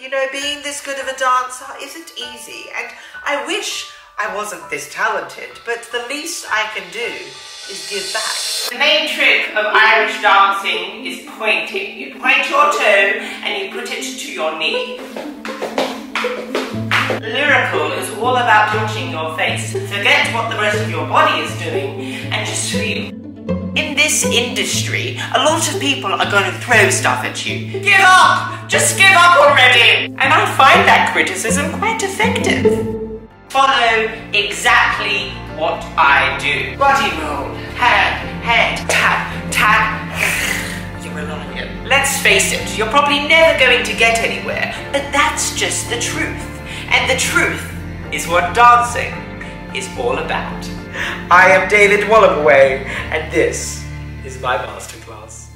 You know, being this good of a dancer isn't easy, and I wish I wasn't this talented, but the least I can do is give back. The main trick of Irish dancing is pointing. You point your toe and you put it to your knee. Lyrical is all about touching your face. Forget what the rest of your body is doing and just feel. In this industry, a lot of people are going to throw stuff at you. Give up! Just give up already! And I find that criticism quite effective. Follow exactly what I do. Body roll, hand, head, tap, tap. You're a lion. Let's face it, you're probably never going to get anywhere, but that's just the truth. And the truth is what dancing is all about. I am David Wallamaway, and this is my masterpiece.